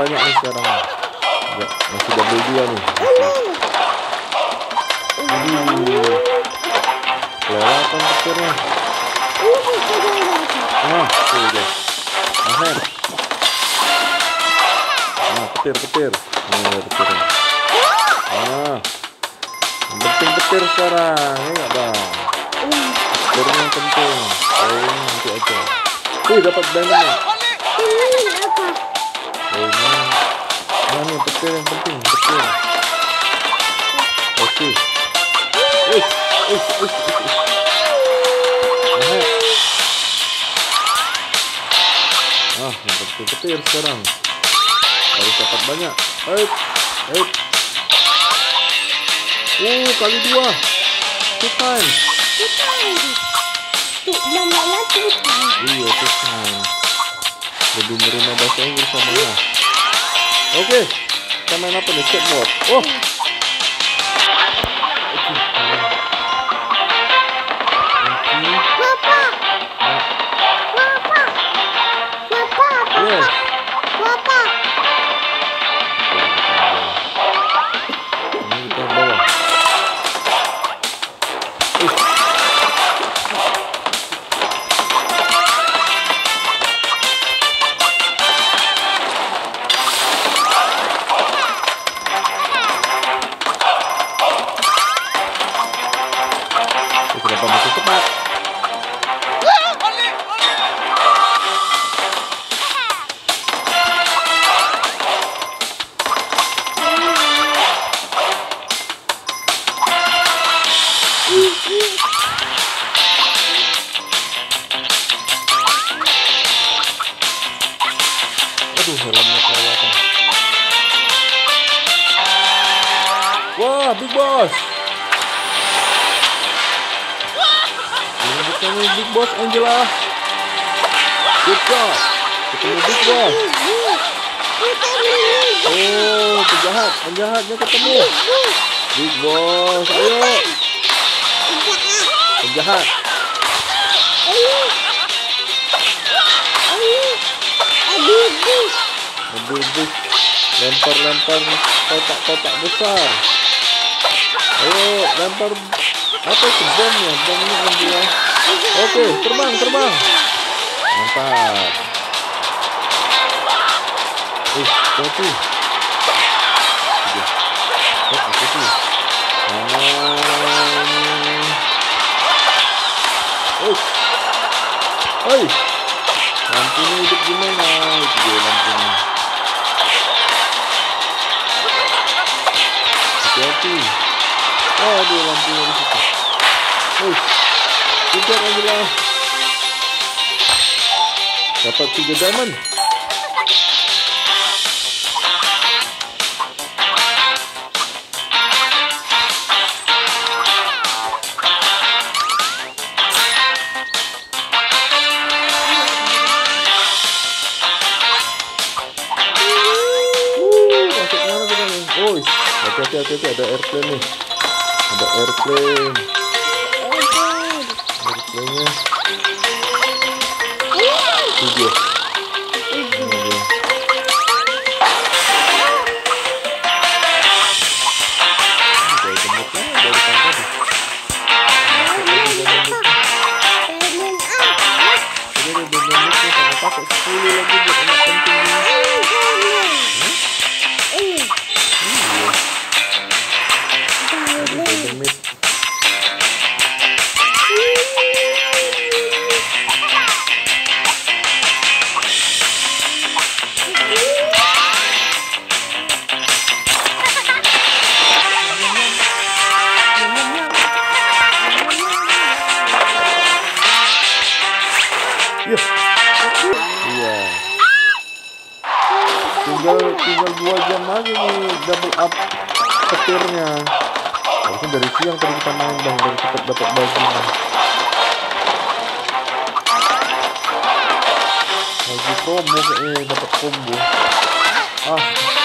banyak nih sekarang. Ya, masih double dua nih. Aduh. Kelewatan petirnya. Ah, tuh deh. Aher. Nah, petir, petir. Nih, petirnya. Ah. Yang penting petir sekarang. Ini enggak, Bang? Petirnya penting. Oh, ini nanti aja. Wih, dapat diamond nih. Ini. Nah, nih petir yang penting, petir. Oke. Wih, wih, wih, wih. Aher. Ah, petir sekarang. Harus dapat banyak. Hei, hei. Uh, kali dua. Two times. Iya, two times. Lebih menerima bahasa Inggris sama. Oke, kita main apa nih? Skateboard. Oh. Wah, Big Boss. Ini ketemu Big Boss Angela. Good job. Ketemu Big Boss. Oh, penjahat, penjahatnya ketemu. Big Boss, ayo. Penjahat. Ngebubuk. Lempar-lempar kotak-kotak besar. Ayo, lempar apa itu bomnya? Bomnya Angela. Oke, terbang, terbang. Mantap. Eh, hati. Tiga. Oh. Mana ini? Oh. Oi. Lampunya hidup gimana? Itu dia lampunya. Hati-hati. Oh, ada lampunya di situ. Oi. Kejar Angela. Dapat tiga diamond. Hati-hati, hati-hati, ada airplane nih. Ada airplane. Airplane-nya. Tuh dia. Petirnya. Harusnya dari siang tadi kita main bang dari cepat dapat bajunya. Lagi promo kayaknya dapat combo. Ah.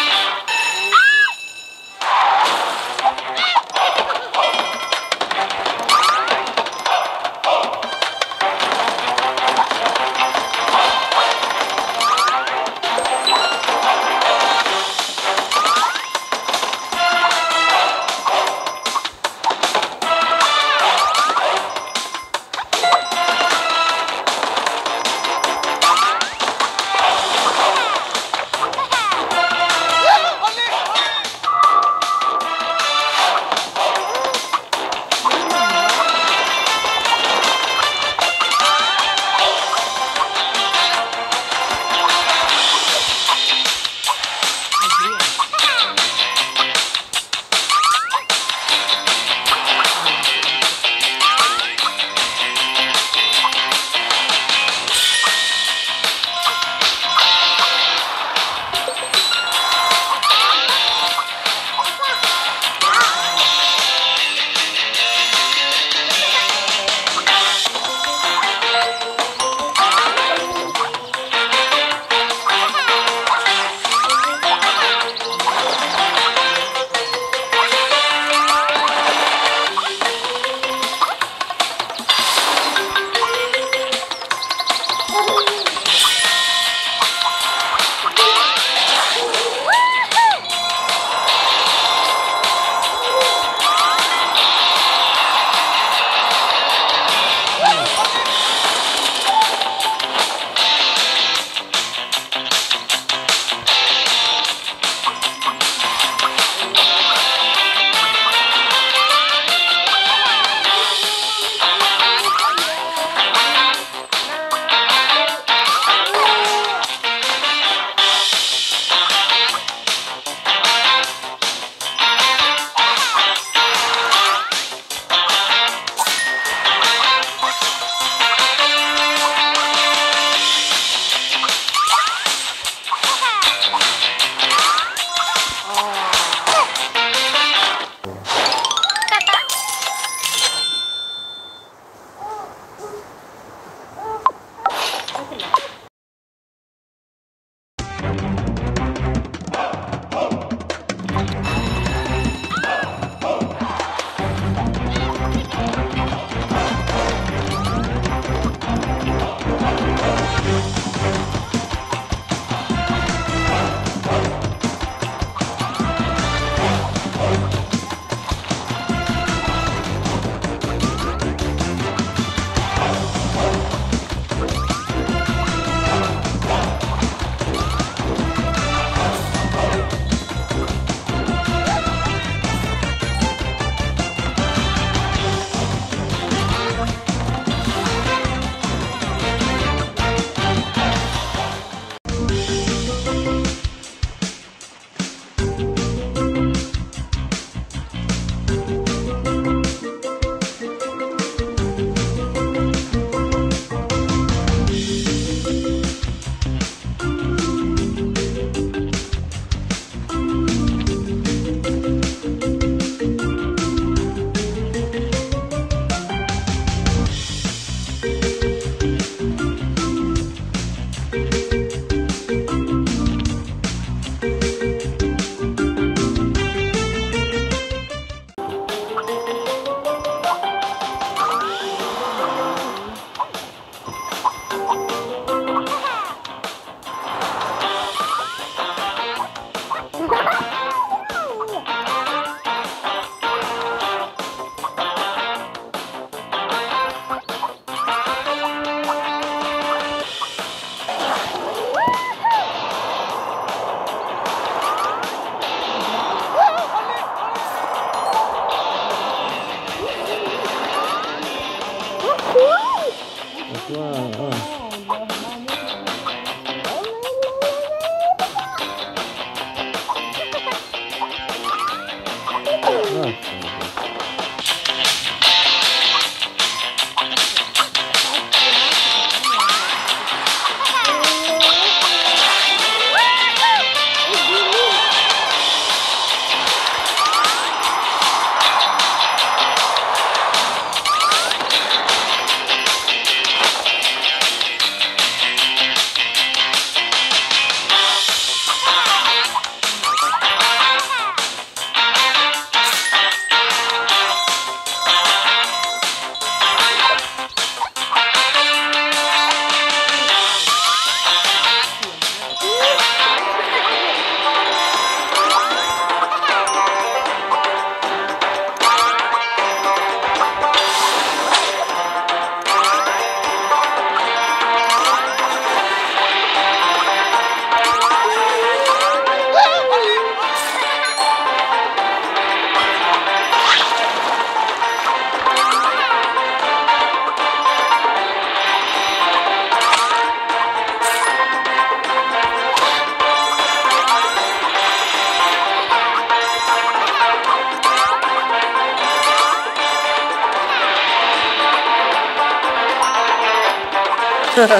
Astaga,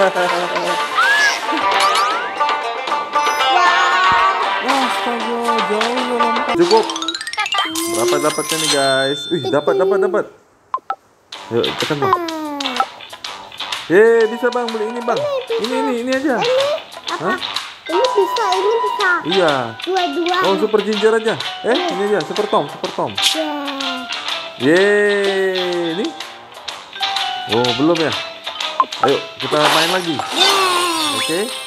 jauh ya lompat. Cukup. Berapa dapatnya nih guys? Wih, dapat dapat dapat. Yuk, tekan bang. Ye, bisa bang beli ini bang. Ini ini ini aja. Hah? Ini bisa, ini bisa. Iya. Dua-dua. Oh, super ginger aja. Eh, ini aja, super tom, super tom. Ya. Ye, ini. Oh, belum ya? Ayo, kita main lagi. Oke.